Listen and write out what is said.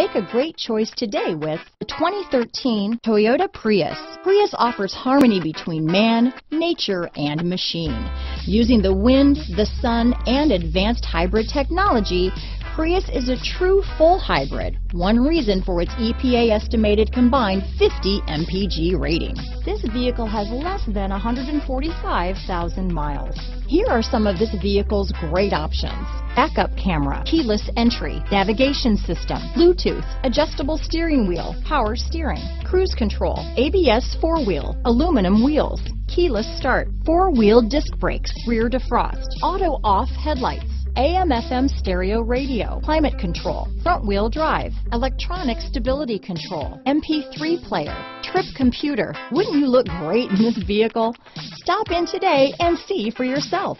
Make a great choice today with the 2013 Toyota Prius. Prius offers harmony between man, nature, and machine. Using the wind, the sun, and advanced hybrid technology, Prius is a true full hybrid, one reason for its EPA estimated combined 50 mpg rating. This vehicle has less than 145,000 miles. Here are some of this vehicle's great options. Backup camera, keyless entry, navigation system, Bluetooth, adjustable steering wheel, power steering, cruise control, ABS four-wheel, aluminum wheels, keyless start, four-wheel disc brakes, rear defrost, auto off headlights, AM FM stereo radio, climate control, front wheel drive, electronic stability control, MP3 player, trip computer. Wouldn't you look great in this vehicle? Stop in today and see for yourself.